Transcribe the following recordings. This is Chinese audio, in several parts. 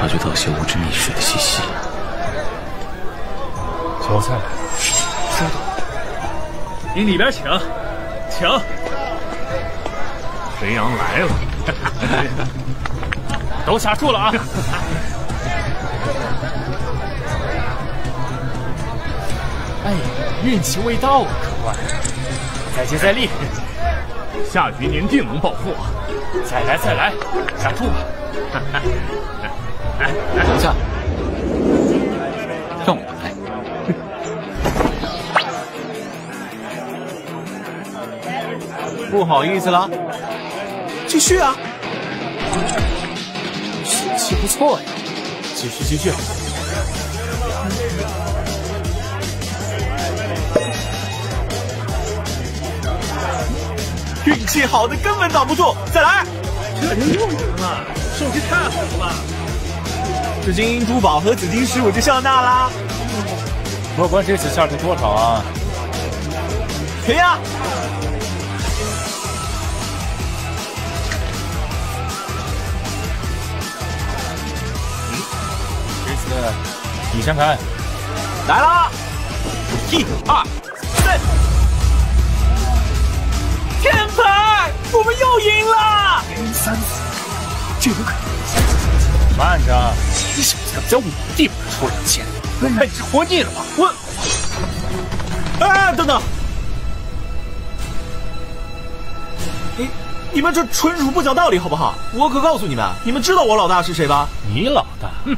察觉到些无知溺水的气息。小菜，收到。您里边请，请。肥羊来了，都下注了啊！哎，运气未到啊，客官，再接再厉，下局您定能暴富。再来再来，下注吧。不好意思啦。继续啊，运气不错呀，继续继续。运气好的根本挡不住，再来！这人又赢了，手气太好了！这金银珠宝和紫金石我就笑纳啦。不管这次下注多少啊？全压。你先开，来啦，一二三，天牌，我们又赢了！三次，这有可能。慢着，你小子敢在我地盘出两千，那你是活腻了吗？我，哎，等等，你你们这纯属不讲道理，好不好？我可告诉你们，你们知道我老大是谁吧？你老大？哼，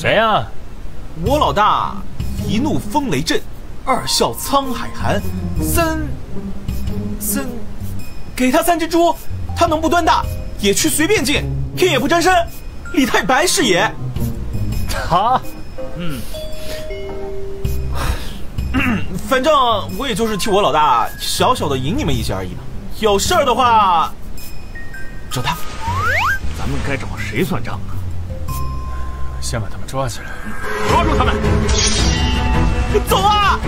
谁呀？我老大，一怒风雷震，二笑沧海寒，三三，给他三只猪，他能不端大？野区随便进，天也不沾身，李太白是也。他，嗯，反正我也就是替我老大小小的赢你们一些而已嘛。有事儿的话，找他。咱们该找谁算账啊？先把他们抓起来，抓住他们！走啊！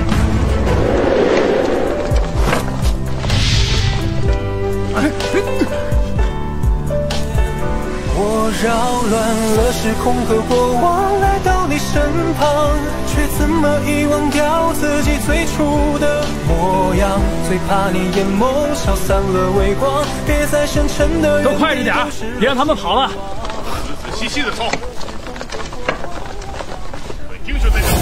我扰乱了时空和过往，来到你身旁，却怎么遗忘掉自己最初的模样？最怕你眼眸消散了微光，别再深沉的。都快一点，别让他们跑了。仔仔细细的走。就